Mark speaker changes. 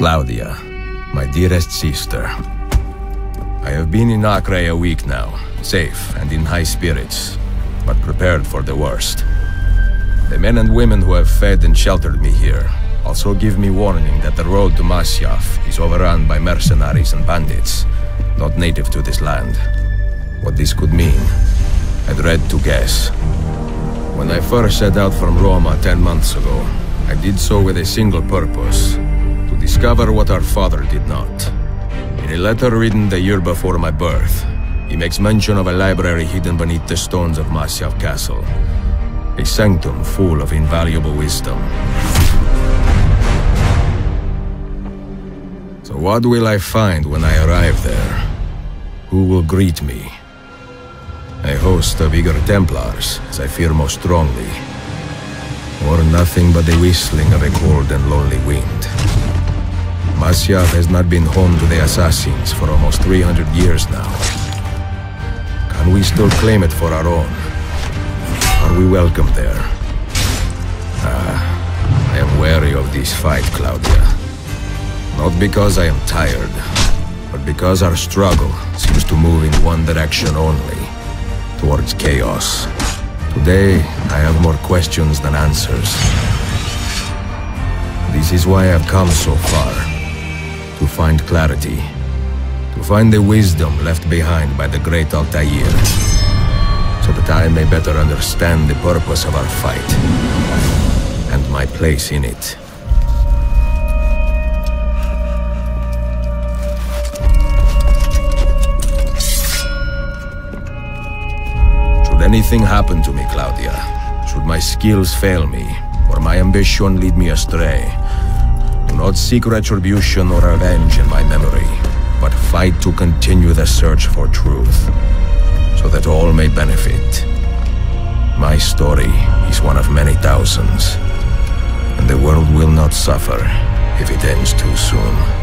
Speaker 1: Claudia, my dearest sister. I have been in Acre a week now, safe and in high spirits, but prepared for the worst. The men and women who have fed and sheltered me here also give me warning that the road to Masyaf is overrun by mercenaries and bandits, not native to this land. What this could mean, I dread to guess. When I first set out from Roma ten months ago, I did so with a single purpose, discover what our father did not. In a letter written the year before my birth, he makes mention of a library hidden beneath the stones of Masyaf Castle. A sanctum full of invaluable wisdom. So what will I find when I arrive there? Who will greet me? A host of eager Templars, as I fear most strongly. Or nothing but the whistling of a cold and lonely wind. Masyaf has not been home to the assassins for almost 300 years now. Can we still claim it for our own? Are we welcome there? Ah, I am wary of this fight, Claudia. Not because I am tired, but because our struggle seems to move in one direction only, towards chaos. Today, I have more questions than answers. This is why I've come so far. To find clarity. To find the wisdom left behind by the great Altair. So that I may better understand the purpose of our fight. And my place in it. Should anything happen to me, Claudia, should my skills fail me, or my ambition lead me astray, not seek retribution or revenge in my memory, but fight to continue the search for truth, so that all may benefit. My story is one of many thousands, and the world will not suffer if it ends too soon.